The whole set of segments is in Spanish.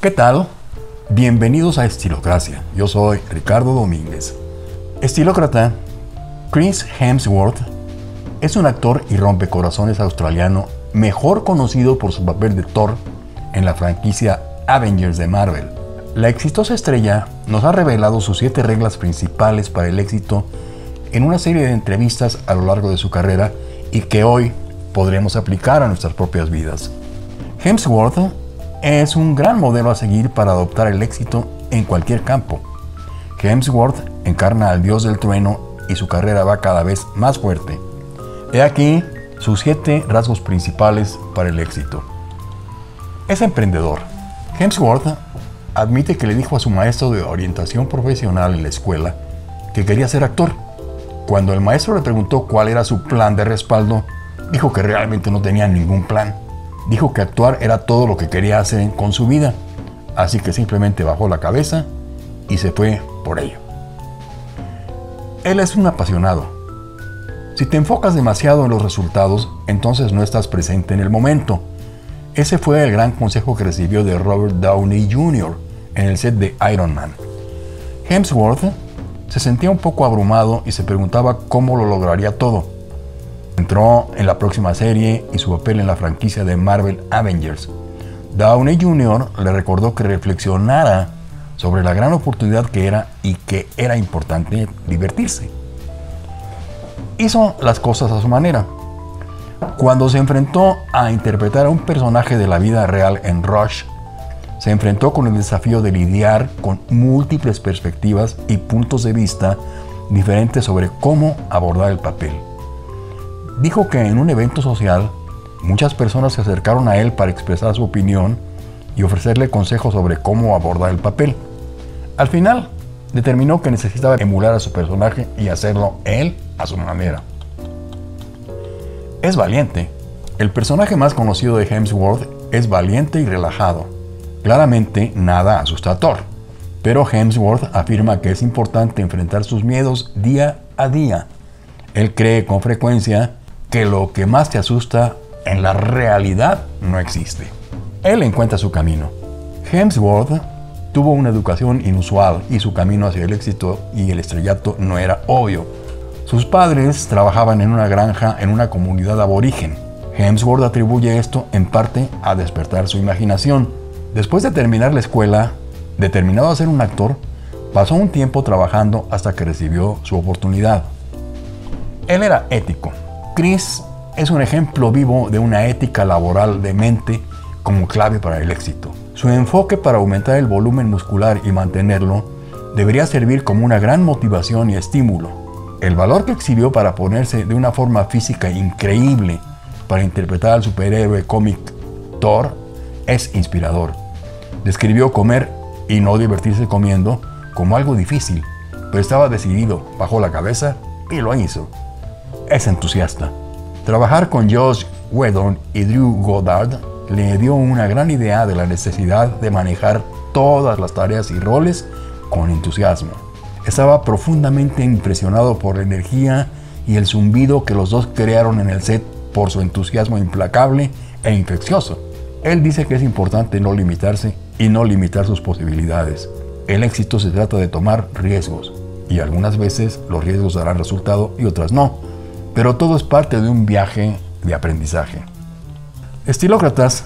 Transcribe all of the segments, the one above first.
¿Qué tal? Bienvenidos a Estilocracia. Yo soy Ricardo Domínguez. Estilócrata, Chris Hemsworth es un actor y rompecorazones australiano mejor conocido por su papel de Thor en la franquicia Avengers de Marvel. La exitosa estrella nos ha revelado sus siete reglas principales para el éxito en una serie de entrevistas a lo largo de su carrera y que hoy podremos aplicar a nuestras propias vidas. Hemsworth es un gran modelo a seguir para adoptar el éxito en cualquier campo. Hemsworth encarna al dios del trueno y su carrera va cada vez más fuerte. He aquí sus siete rasgos principales para el éxito. Es emprendedor. Hemsworth admite que le dijo a su maestro de orientación profesional en la escuela que quería ser actor. Cuando el maestro le preguntó cuál era su plan de respaldo, dijo que realmente no tenía ningún plan dijo que actuar era todo lo que quería hacer con su vida, así que simplemente bajó la cabeza y se fue por ello. Él es un apasionado. Si te enfocas demasiado en los resultados, entonces no estás presente en el momento. Ese fue el gran consejo que recibió de Robert Downey Jr. en el set de Iron Man. Hemsworth se sentía un poco abrumado y se preguntaba cómo lo lograría todo Entró en la próxima serie y su papel en la franquicia de Marvel Avengers. Downey Jr. le recordó que reflexionara sobre la gran oportunidad que era y que era importante divertirse. Hizo las cosas a su manera. Cuando se enfrentó a interpretar a un personaje de la vida real en Rush, se enfrentó con el desafío de lidiar con múltiples perspectivas y puntos de vista diferentes sobre cómo abordar el papel dijo que en un evento social muchas personas se acercaron a él para expresar su opinión y ofrecerle consejos sobre cómo abordar el papel. Al final, determinó que necesitaba emular a su personaje y hacerlo él a su manera. Es valiente. El personaje más conocido de Hemsworth es valiente y relajado. Claramente nada asusta a Thor, pero Hemsworth afirma que es importante enfrentar sus miedos día a día. Él cree con frecuencia que lo que más te asusta en la realidad no existe. Él encuentra su camino. Hemsworth tuvo una educación inusual y su camino hacia el éxito y el estrellato no era obvio. Sus padres trabajaban en una granja en una comunidad aborigen. Hemsworth atribuye esto en parte a despertar su imaginación. Después de terminar la escuela, determinado a ser un actor, pasó un tiempo trabajando hasta que recibió su oportunidad. Él era ético, Chris es un ejemplo vivo de una ética laboral de mente como clave para el éxito. Su enfoque para aumentar el volumen muscular y mantenerlo debería servir como una gran motivación y estímulo. El valor que exhibió para ponerse de una forma física increíble para interpretar al superhéroe cómic Thor es inspirador. Describió comer y no divertirse comiendo como algo difícil, pero estaba decidido, bajó la cabeza y lo hizo es entusiasta. Trabajar con Josh Whedon y Drew Goddard le dio una gran idea de la necesidad de manejar todas las tareas y roles con entusiasmo. Estaba profundamente impresionado por la energía y el zumbido que los dos crearon en el set por su entusiasmo implacable e infeccioso. Él dice que es importante no limitarse y no limitar sus posibilidades. El éxito se trata de tomar riesgos y algunas veces los riesgos darán resultado y otras no pero todo es parte de un viaje de aprendizaje. Estilócratas,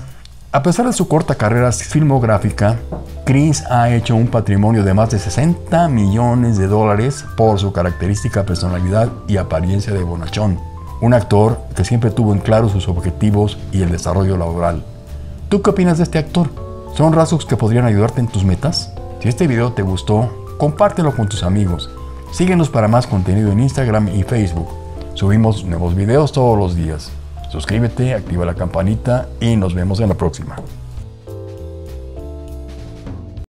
a pesar de su corta carrera filmográfica, Chris ha hecho un patrimonio de más de 60 millones de dólares por su característica personalidad y apariencia de bonachón. Un actor que siempre tuvo en claro sus objetivos y el desarrollo laboral. ¿Tú qué opinas de este actor? ¿Son rasgos que podrían ayudarte en tus metas? Si este video te gustó, compártelo con tus amigos. Síguenos para más contenido en Instagram y Facebook. Subimos nuevos videos todos los días. Suscríbete, activa la campanita y nos vemos en la próxima.